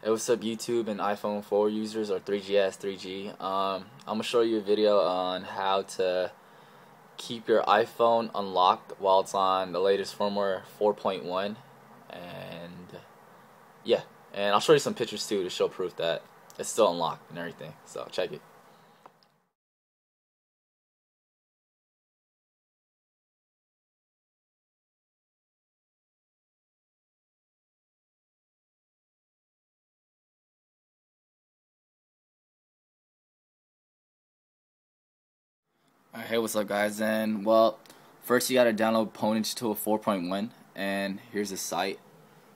Hey, what's up YouTube and iPhone 4 users or 3GS, 3G. Um, I'm going to show you a video on how to keep your iPhone unlocked while it's on the latest firmware 4.1 and yeah, and I'll show you some pictures too to show proof that it's still unlocked and everything, so check it. Alright, hey, what's up, guys? And well, first you gotta download Pwnage Tool 4.1, and here's the site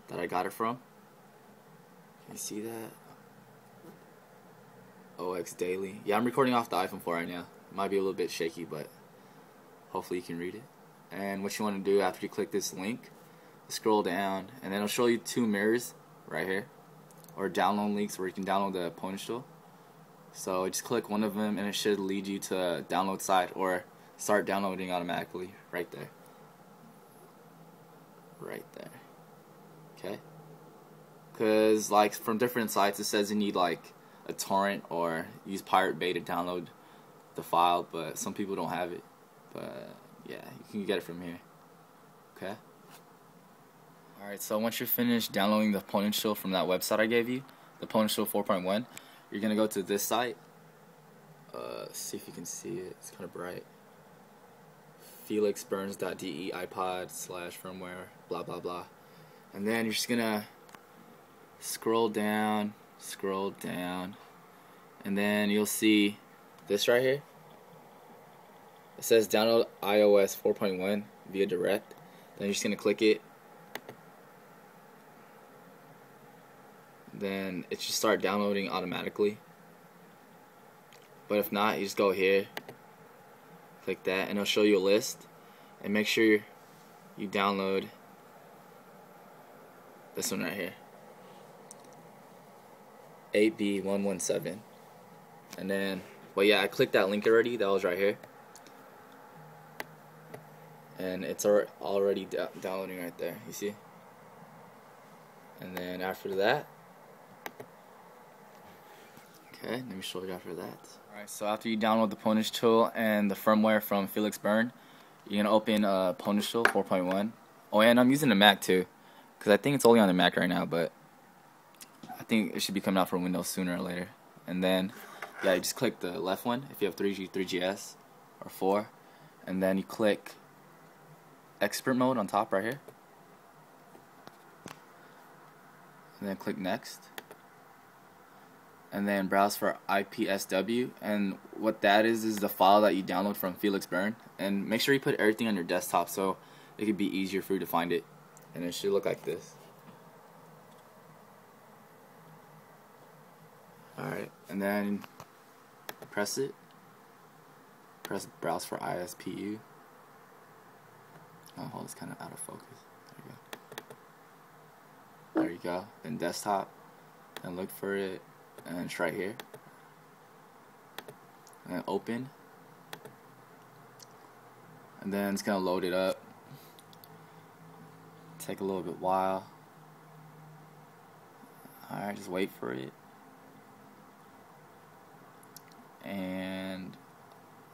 that I got it from. Can you see that? OSX Daily. Yeah, I'm recording off the iPhone 4 right now. It might be a little bit shaky, but hopefully you can read it. And what you want to do after you click this link, scroll down, and then it'll show you two mirrors right here, or download links where you can download the Pwnage Tool. So just click one of them and it should lead you to download site or start downloading automatically right there. Right there. Okay? Because like from different sites it says you need like a torrent or use Pirate Bay to download the file but some people don't have it. But yeah, you can get it from here. Okay? Alright, so once you're finished downloading the Tool from that website I gave you, the Tool 4.1, you're gonna go to this site. Uh, see if you can see it. It's kind of bright. FelixBurns.de iPod slash firmware blah blah blah, and then you're just gonna scroll down, scroll down, and then you'll see this right here. It says download iOS 4.1 via direct. Then you're just gonna click it then it should start downloading automatically. But if not, you just go here, click that, and it'll show you a list. And make sure you download this one right here 8B117. And then, well, yeah, I clicked that link already, that was right here. And it's already downloading right there, you see? And then after that, Okay, let me show you after that. Alright, so after you download the Pwnage tool and the firmware from Felix Burn, you're going to open uh, Pwnage tool 4.1. Oh, and I'm using the Mac too, because I think it's only on the Mac right now, but I think it should be coming out for Windows sooner or later. And then, yeah, you just click the left one if you have 3G, 3GS, or 4, and then you click Expert Mode on top right here. And then click Next and then browse for IPSW and what that is is the file that you download from Felix Burn and make sure you put everything on your desktop so it could be easier for you to find it. And it should look like this. Alright and then press it. Press browse for IPSW oh it's kind of out of focus. There you go. There you go. Then desktop. And look for it and it's right here. And open. And then it's gonna load it up. Take a little bit while. Alright just wait for it. And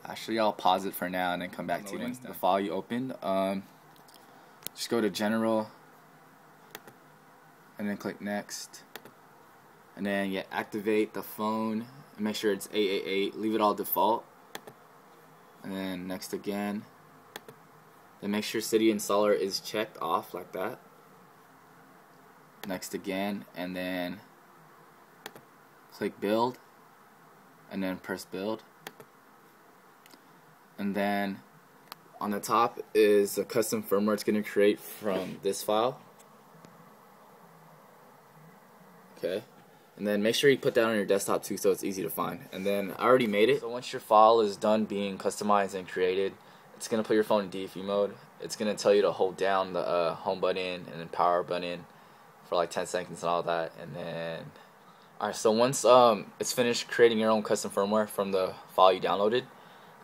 actually I'll pause it for now and then come back to it the file you opened. Um, just go to general and then click next and then yeah activate the phone and make sure it's 888 leave it all default. And then next again. Then make sure Cydia installer is checked off like that. Next again. And then click build. And then press build. And then on the top is a custom firmware it's going to create from this file. Okay and then make sure you put that on your desktop too so it's easy to find. And then I already made it. So once your file is done being customized and created, it's going to put your phone in DFU mode. It's going to tell you to hold down the uh, home button and then power button for like 10 seconds and all that. And then, alright, so once um, it's finished creating your own custom firmware from the file you downloaded,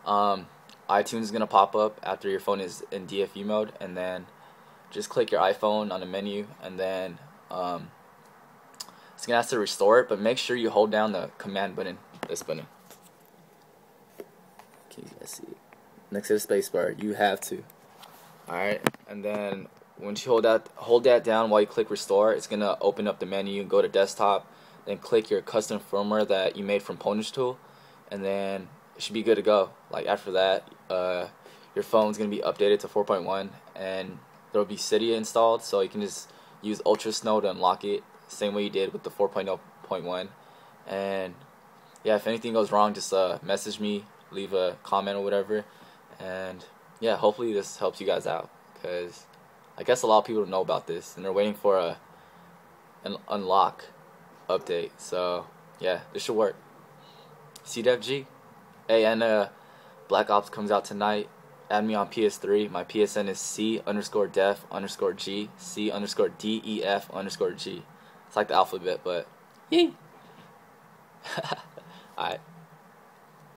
um, iTunes is going to pop up after your phone is in DFU mode. And then just click your iPhone on the menu and then um, it's gonna ask to restore it, but make sure you hold down the command button, this button. Can you guys see? Next to the spacebar, you have to. Alright, and then once you hold that hold that down while you click restore, it's gonna open up the menu and go to desktop, then click your custom firmware that you made from Pwnage Tool, and then it should be good to go. Like after that, uh, your phone's gonna be updated to 4.1, and there'll be Cydia installed, so you can just use Ultra Snow to unlock it, same way you did with the 4.0.1. And yeah, if anything goes wrong, just uh, message me, leave a comment or whatever, and yeah, hopefully this helps you guys out because I guess a lot of people don't know about this and they're waiting for a an unlock update. So yeah, this should work. cdefg. Hey, and uh, Black Ops comes out tonight. Add me on PS3. My PSN is C underscore def underscore G C underscore D E F underscore G. It's like the alphabet, but yay. Alright.